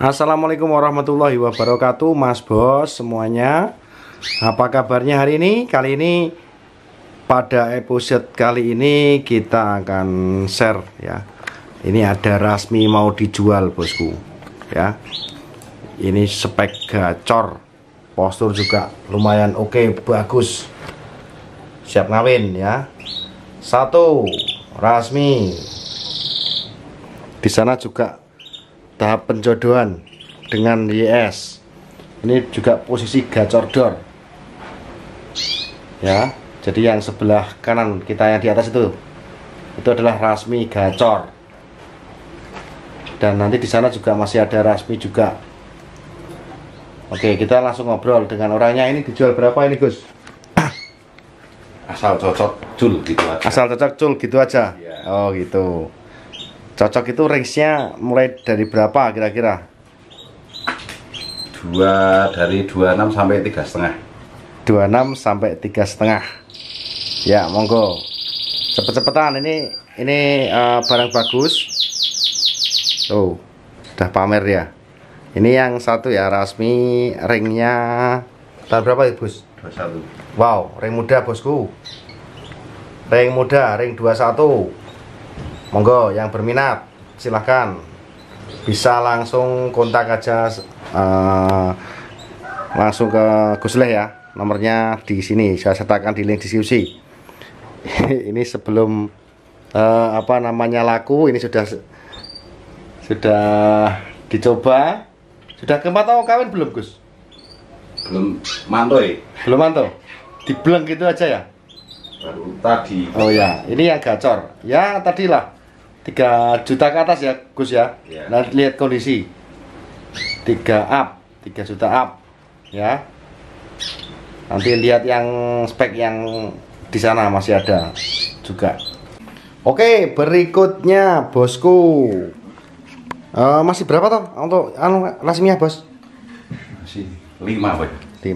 Assalamualaikum warahmatullahi wabarakatuh Mas Bos semuanya. Apa kabarnya hari ini? Kali ini pada episode kali ini kita akan share ya. Ini ada rasmi mau dijual bosku ya. Ini spek gacor. Postur juga lumayan oke bagus. Siap ngawin ya. Satu Rasmi. Di sana juga tahap penjodohan dengan YS ini juga posisi gacor door ya jadi yang sebelah kanan kita yang di atas itu itu adalah rasmi gacor. Dan nanti di sana juga masih ada rasmi juga. Oke kita langsung ngobrol dengan orangnya. Ini dijual berapa ini Gus? Asal cocok jul gitu aja. Asal cocok cul gitu aja. Iya. oh gitu cocok itu range-nya mulai dari berapa kira-kira? Dua dari 26 sampai tiga setengah. 26 sampai tiga setengah. Ya monggo. Cepet-cepetan ini ini eh, barang bagus. Tuh udah pamer ya. Ini yang satu ya rasmi ringnya. Tahun berapa ya bos? 21 wow ring muda bosku. Ring muda ring 21 monggo yang berminat silahkan bisa langsung kontak aja eh, langsung ke Gus Leh ya. Nomornya di sini saya sertakan di link deskripsi. Ini sebelum eh, apa namanya laku ini sudah sudah dicoba. Sudah keempat tahun kawin belum Gus? Belum mantoy belum mantap dibleng gitu aja ya? Baru tadi. Oh ya, ini yang gacor. Ya tadilah 3 juta ke atas ya, Gus ya. Iya. Nanti lihat kondisi. 3 up, 3 juta up. Ya. Nanti lihat yang spek yang di sana masih ada juga. Oke, berikutnya bosku. Eh, masih berapa toh untuk anu rasminya, Bos? masih lima boy 5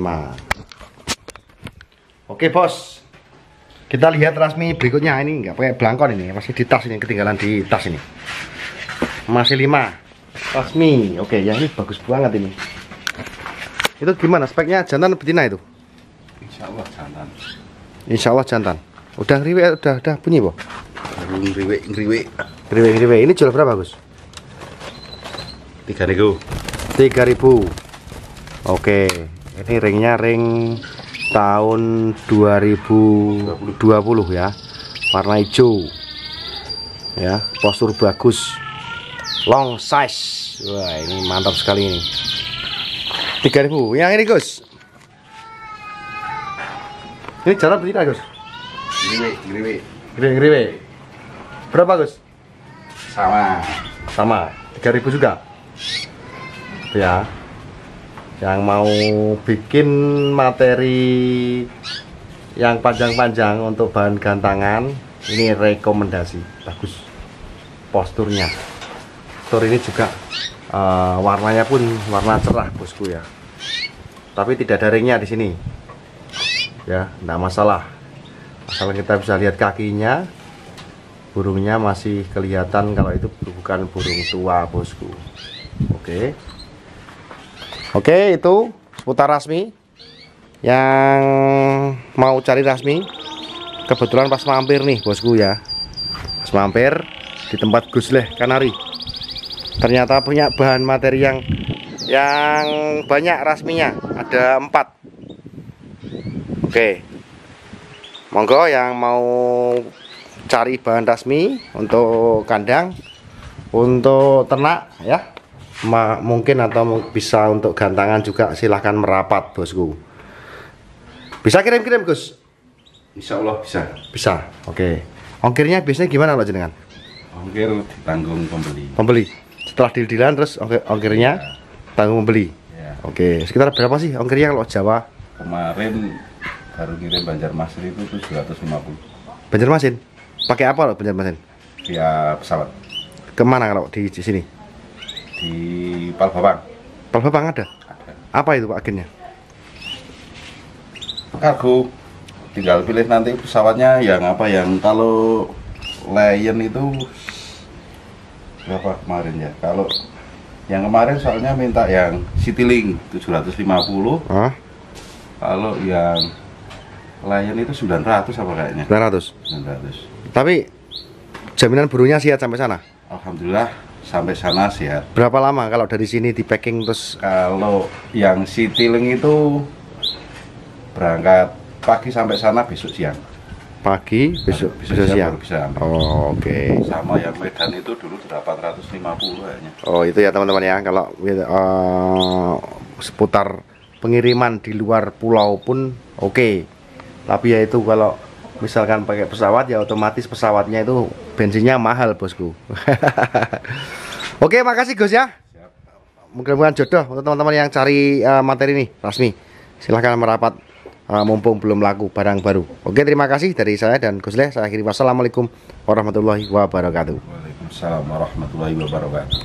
Oke bos Kita lihat rasmi berikutnya. Ini nggak pakai belangkon ini. Masih di tas ini ketinggalan di tas ini. Masih 5 Rasmi. Oke yang ini bagus banget ini. Itu gimana? Speknya jantan betina itu? Insya Allah jantan. Insya Allah jantan. Udah ngeriwe udah, udah bunyi boh ngeriwe ngeriwe Ngeriwe ngeriwe ini jual berapa Gus? tiga nego 3000 Oke. Ini ringnya ring tahun 2020 ya. Warna hijau. Ya postur bagus. Long size. Wah ini mantap sekali ini. 3000 yang ini Gus? Ini jalan betina Gus? Ngeriwe ngeriwe berapa Gus? Sama. Sama. 3000 juga? Ya yang mau bikin materi yang panjang-panjang untuk bahan gantangan ini rekomendasi. Bagus posturnya. Postur ini juga eh, warnanya pun warna cerah bosku ya. Tapi tidak ada ringnya di sini. Ya enggak masalah. Asal kita bisa lihat kakinya burungnya masih kelihatan kalau itu bukan burung tua bosku. Oke oke itu seputar rasmi. Yang mau cari rasmi kebetulan pas mampir nih bosku ya. Pas mampir di tempat Gus Leh Kanari. Ternyata punya bahan materi yang yang banyak rasminya. Ada empat. Oke. Monggo yang mau cari bahan rasmi untuk kandang untuk ternak ya Ma- mungkin atau bisa untuk gantangan juga silahkan merapat bosku. Bisa kirim-kirim Gus? Insya Allah bisa. Bisa oke. Ongkirnya biasanya gimana loh jenengan? Ongkir ditanggung pembeli. Pembeli. Setelah deal-dealan terus ongkir- ongkirnya tanggung pembeli. Ya oke sekitar berapa sih ongkirnya kalau Jawa? Kemarin baru kirim Banjarmasin itu 750 Banjarmasin? Pakai apa loh Banjarmasin? Via pesawat. Ke mana kalau di sini di Palbabang Palbabang ada? Ada. Apa itu Pak agennya? Kargo. Tinggal pilih nanti pesawatnya yang apa yang kalau Lion itu berapa kemarin ya? Kalau Yang kemarin soalnya minta yang Citylink 750, Ah, kalau yang Lion itu 900 apa kayaknya? 900. 900. Tapi jaminan burunya sehat sampai sana. Alhamdulillah sampai sana sehat. Berapa lama kalau dari sini di packing terus Kalau yang Citylink itu berangkat pagi sampai sana besok siang. pagi besok Besok besok siang bisa ambil. Oh, oke. Sama yang Medan itu dulu 850 kayaknya. Oh, itu ya teman-teman ya. Kalau eh, seputar pengiriman di luar pulau pun oke. Tapi ya itu kalau misalkan pakai pesawat ya otomatis pesawatnya itu bensinnya mahal, Bosku. oke, makasih Gus ya. Mudah-mudahan jodoh untuk teman-teman yang cari eh, materi nih, Rasmi. Silahkan merapat eh, mumpung belum laku barang baru. Oke, terima kasih dari saya dan Gus Leh. Saya akhiri wassalamualaikum warahmatullahi wabarakatuh. Waalaikumsalam warahmatullahi wabarakatuh.